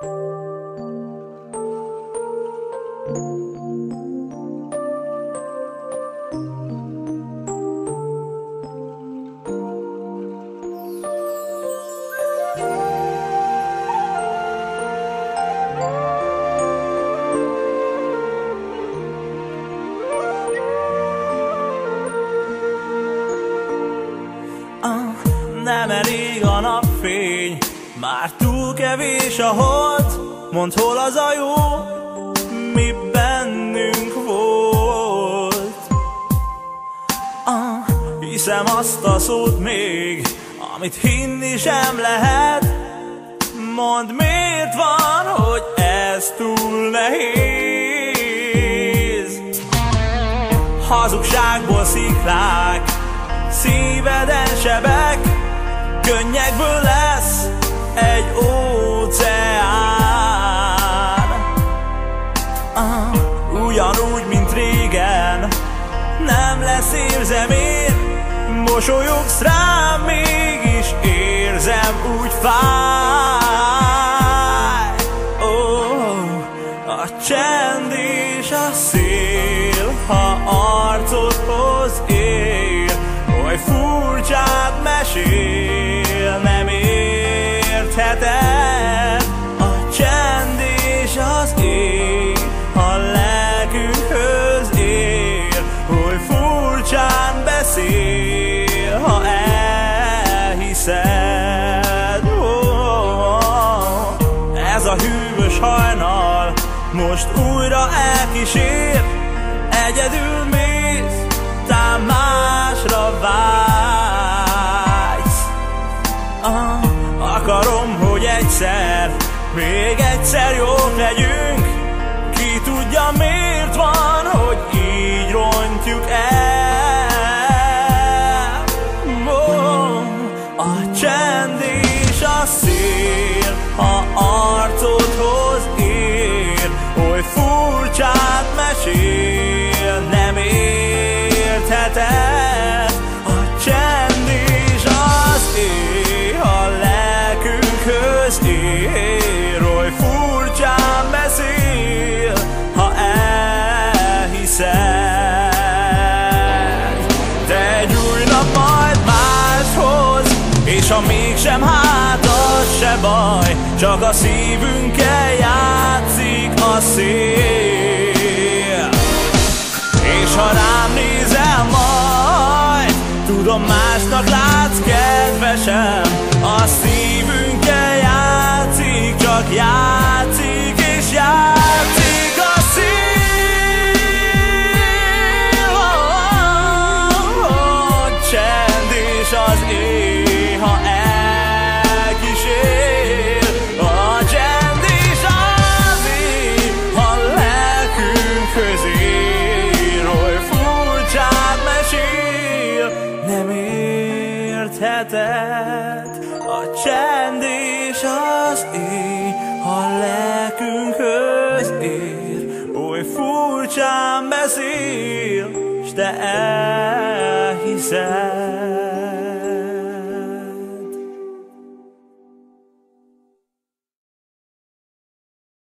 Ah, nem elég a napfény Már túl kevés a hold Mondd hol az a jó Mi bennünk volt. Ah, Hiszem azt a szót még Amit hinni sem lehet. Mondd miért van, hogy ez túl nehéz? Hazugságból sziklák Szíveden sebek Könnyekből lesz egy óceán. Ah, Ugyanúgy, mint régen. Nem lesz érzem én Mosolyogsz rám, mégis érzem, úgy fáj. Oh, A csend és a szél, ha arcodhoz ér Oly furcsát mesél beszél Ha elhiszed. Oh, Ez a hűvös hajnal Most újra elkísér. Egyedül mész, tám másra vár Akarom, hogy egyszer, még egyszer jók legyünk. Ki tudja miért van, ér, oly furcsán beszél, ha elhiszed. De egy új nap máshoz, és ha mégsem hát az se baj, csak a szívünkkel játszik a szél. És ha rám nézel majd, tudom másnak látsz kedvesem, a szívünkkel játszik, csak értheted. A csend és az éj, ha lelkünkhöz ér, oly furcsán beszél, s te elhiszed.